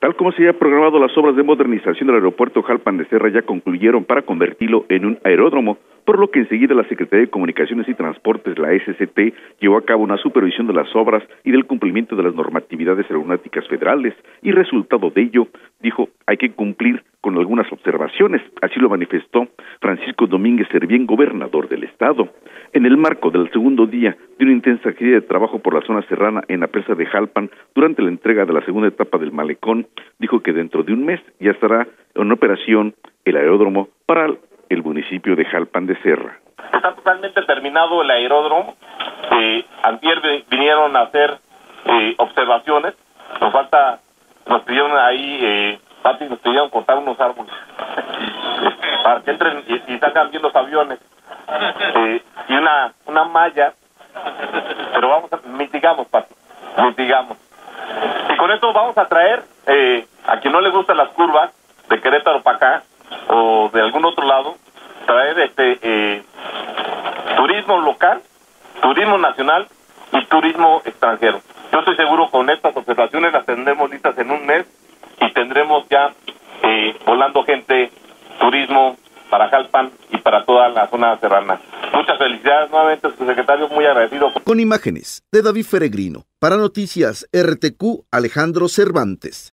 Tal como se había programado, las obras de modernización del aeropuerto Jalpan de Serra ya concluyeron para convertirlo en un aeródromo, por lo que enseguida la Secretaría de Comunicaciones y Transportes, la SCT, llevó a cabo una supervisión de las obras y del cumplimiento de las normatividades aeronáuticas federales, y resultado de ello, dijo, hay que cumplir con algunas observaciones, así lo manifestó Francisco Domínguez Servién, gobernador del estado. En el marco del segundo día de una intensa actividad de trabajo por la zona serrana en la presa de Jalpan, durante la entrega de la segunda etapa del malecón, dijo que dentro de un mes ya estará en operación el aeródromo para el municipio de Jalpan de Serra. Está totalmente terminado el aeródromo. Eh, antier vinieron a hacer eh, observaciones. Nos falta, nos pidieron ahí, eh, nos pidieron cortar unos árboles para que entren y, y sacan bien los aviones. Eh, y una, una malla, pero vamos a, mitigamos, Pati, mitigamos. Y con esto vamos a traer, eh, a quien no le gustan las curvas, de Querétaro para acá, o de algún otro lado, traer este eh, turismo local, turismo nacional y turismo extranjero. Yo estoy seguro con estas observaciones las tendremos listas en un mes y tendremos ya eh, volando gente, turismo para Jalpan y para toda la zona serrana. Muchas felicidades nuevamente, su secretario, muy agradecido. Con imágenes de David Feregrino, para Noticias RTQ Alejandro Cervantes.